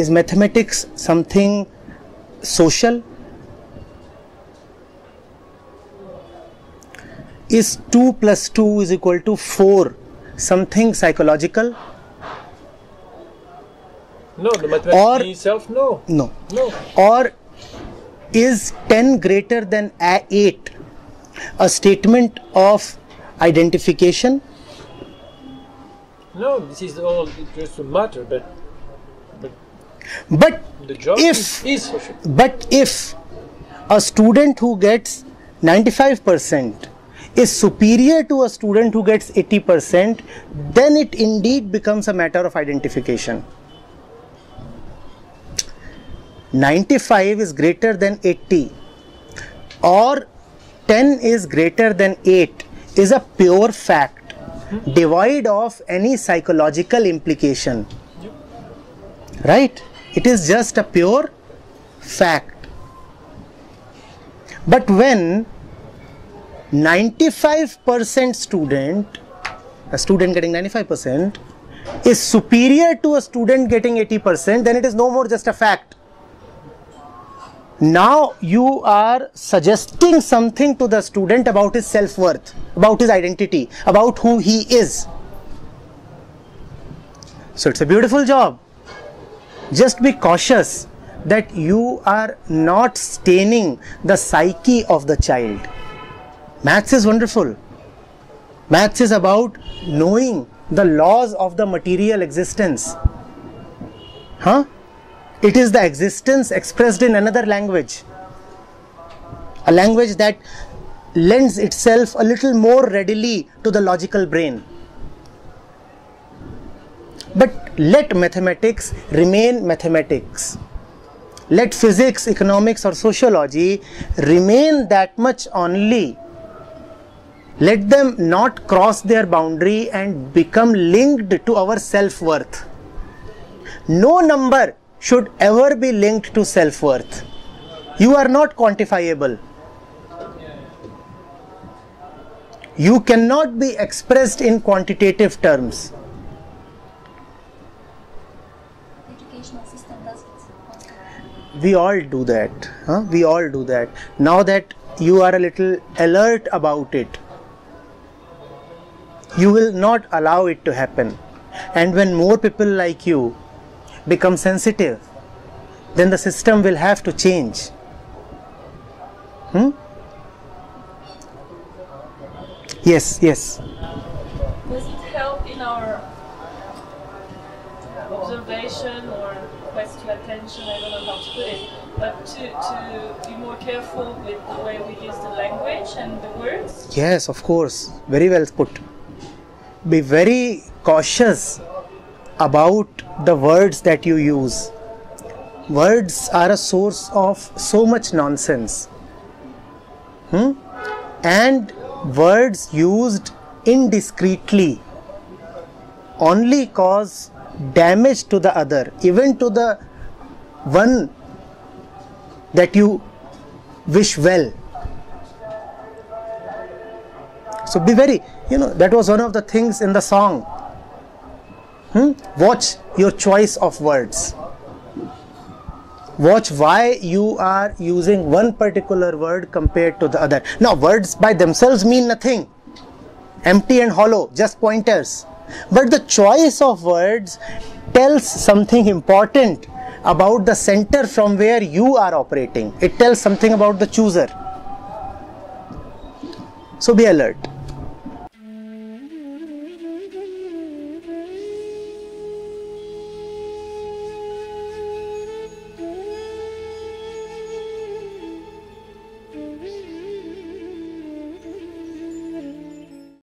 is mathematics something social? Is 2 plus 2 is equal to 4 something psychological? No, the mathematics Or- itself, no. No. No. Or is 10 greater than a- 8 a statement of identification? No, this is all just a matter, but But If- is, is. But if a student who gets 95% is superior to a student who gets 80%, then it indeed becomes a matter of identification. 95 is greater than 80 or 10 is greater than 8 is a pure fact devoid of any psychological implication right it is just a pure fact but when 95% student a student getting 95% is superior to a student getting 80% then it is no more just a fact now you are suggesting something to the student about his self worth, about his identity, about who he is. So it's a beautiful job. Just be cautious that you are not staining the psyche of the child. Maths is wonderful. Maths is about knowing the laws of the material existence. Huh? It is the existence expressed in another language. A language that lends itself a little more readily to the logical brain. But let mathematics remain mathematics. Let physics, economics, or sociology remain that much only. Let them not cross their boundary and become linked to our self worth. No number should ever be linked to self worth. You are not quantifiable. You cannot be expressed in quantitative terms. We all do that. Huh? We all do that. Now that you are a little alert about it, you will not allow it to happen. And when more people like you become sensitive, then the system will have to change. Hmm? Yes, yes. Does it help in our observation or quest to attention? I don't know how to put it, but to, to be more careful with the way we use the language and the words. Yes, of course. Very well put. Be very cautious about the words that you use. Words are a source of so much nonsense. Hmm? And words used indiscreetly only cause damage to the other, even to the one that you wish well. So be very, you know, that was one of the things in the song. Hmm? Watch your choice of words. Watch why you are using one particular word compared to the other. Now, words by themselves mean nothing, empty and hollow, just pointers. But the choice of words tells something important about the center from where you are operating. It tells something about the chooser. So be alert.